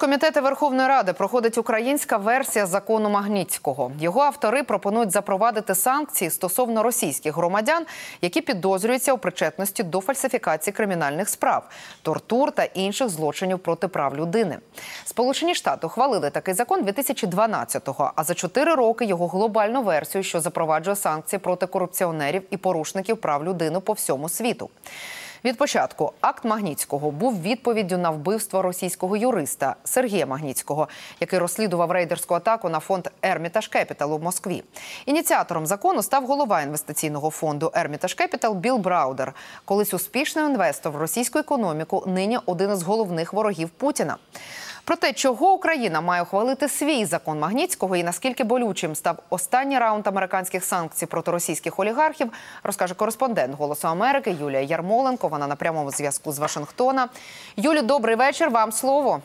Через Верховної Ради проходить українська версія закону Магнітського. Його автори пропонують запровадити санкції стосовно російських громадян, які підозрюються у причетності до фальсифікації кримінальних справ, тортур та інших злочинів проти прав людини. Сполучені Штати ухвалили такий закон 2012-го, а за чотири роки його глобальну версію, що запроваджує санкції проти корупціонерів і порушників прав людини по всьому світу. Від початку акт Магнітського був відповіддю на вбивство російського юриста Сергія Магнітського, який розслідував рейдерську атаку на фонд Ермітаж Кепітал у Москві. Ініціатором закону став голова інвестиційного фонду Ермітаж Кепітал Біл Браудер, колись успішний інвестор в російську економіку, нині один із головних ворогів Путіна. Про те, чого Україна має ухвалити свій закон Магнітського і наскільки болючим став останній раунд американських санкцій проти російських олігархів, розкаже кореспондент Голосу Америки Юлія Ярмоленко. Вона на прямому зв'язку з Вашингтона. Юлі, добрий вечір. Вам слово.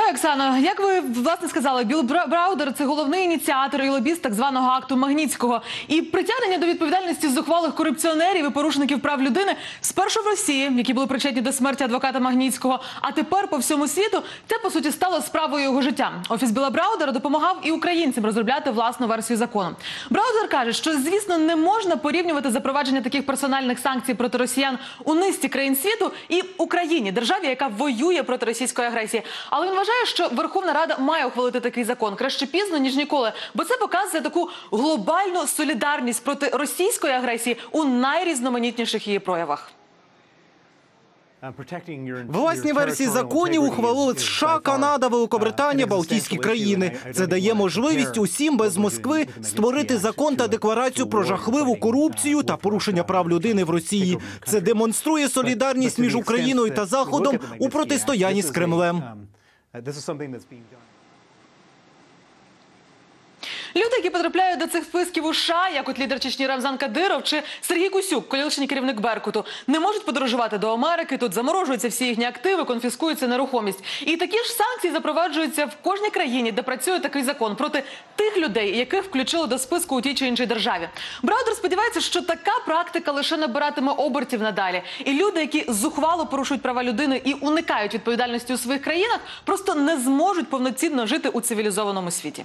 Вітаю, Оксано. Як ви власне сказали, Біл Бра- Браудер це головний ініціатор і лобіст так званого акту Магнітського. І притягнення до відповідальності зухвалих корупціонерів і порушників прав людини спершу в Росії, які були причетні до смерті адвоката Магнітського, а тепер по всьому світу це по суті стало справою його життя. Офіс Біла Браудера допомагав і українцям розробляти власну версію закону. Браудер каже, що звісно не можна порівнювати запровадження таких персональних санкцій проти росіян у низці країн світу і Україні, державі, яка воює проти російської агресії. Але він вважає, що Верховна Рада має ухвалити такий закон краще пізно ніж ніколи, бо це показує таку глобальну солідарність проти російської агресії у найрізноманітніших її проявах. Власні версії законів ухвалили США, Канада, Великобританія, Балтійські країни. Це дає можливість усім без Москви створити закон та декларацію про жахливу корупцію та порушення прав людини в Росії. Це демонструє солідарність між Україною та Заходом у протистоянні з Кремлем. Uh, this is something that's being done. Люди, які потрапляють до цих списків у США, як от лідер Чечні Рамзан Кадиров чи Сергій Кусюк, колишній керівник Беркуту, не можуть подорожувати до Америки. Тут заморожуються всі їхні активи, конфіскується нерухомість. І такі ж санкції запроваджуються в кожній країні, де працює такий закон проти тих людей, яких включили до списку у тій чи іншій державі. Браудер сподівається, що така практика лише набиратиме обертів надалі. І люди, які зухвало порушують права людини і уникають відповідальності у своїх країнах, просто не зможуть повноцінно жити у цивілізованому світі.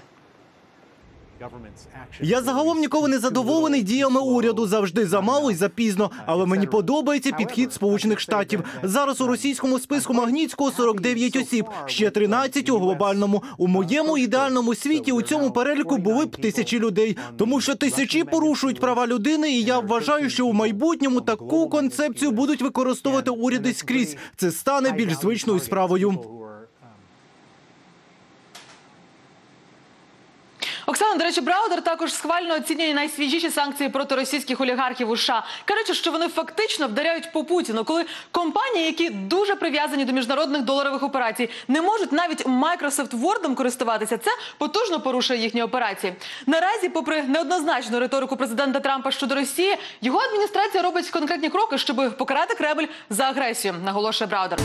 Я загалом ніколи не задоволений діями уряду завжди замало і запізно. Але мені подобається підхід Сполучених Штатів. Зараз у російському списку Магнітського 49 осіб, ще 13 у глобальному. У моєму ідеальному світі у цьому переліку були б тисячі людей, тому що тисячі порушують права людини. І я вважаю, що у майбутньому таку концепцію будуть використовувати уряди скрізь. Це стане більш звичною справою. Оксана, до речі, Браудер також схвально оцінює найсвіжіші санкції проти російських олігархів у США. Кажучи, що вони фактично вдаряють по Путіну, коли компанії, які дуже прив'язані до міжнародних доларових операцій, не можуть навіть Microsoft Word користуватися. Це потужно порушує їхні операції. Наразі, попри неоднозначну риторику президента Трампа щодо Росії, його адміністрація робить конкретні кроки, щоб покарати Кремль за агресію, наголошує Браудер.